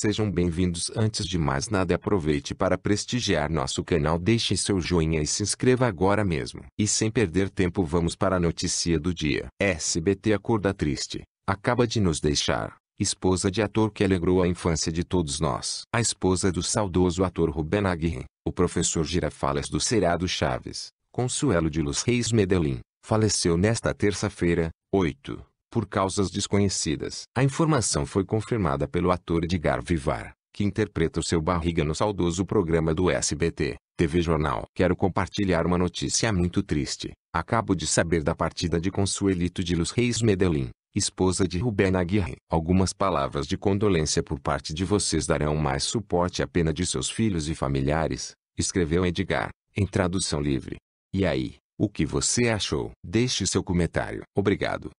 Sejam bem-vindos. Antes de mais nada, aproveite para prestigiar nosso canal, deixe seu joinha e se inscreva agora mesmo. E sem perder tempo, vamos para a notícia do dia. SBT acorda triste. Acaba de nos deixar. Esposa de ator que alegrou a infância de todos nós. A esposa do saudoso ator Ruben Aguirre, o professor Girafales do seriado Chaves, Consuelo de Luz Reis Medellín, faleceu nesta terça-feira, 8 por causas desconhecidas. A informação foi confirmada pelo ator Edgar Vivar, que interpreta o seu barriga no saudoso programa do SBT, TV Jornal. Quero compartilhar uma notícia muito triste. Acabo de saber da partida de Consuelito de Luz Reis Medellín, esposa de Rubén Aguirre. Algumas palavras de condolência por parte de vocês darão mais suporte à pena de seus filhos e familiares, escreveu Edgar, em tradução livre. E aí, o que você achou? Deixe seu comentário. Obrigado.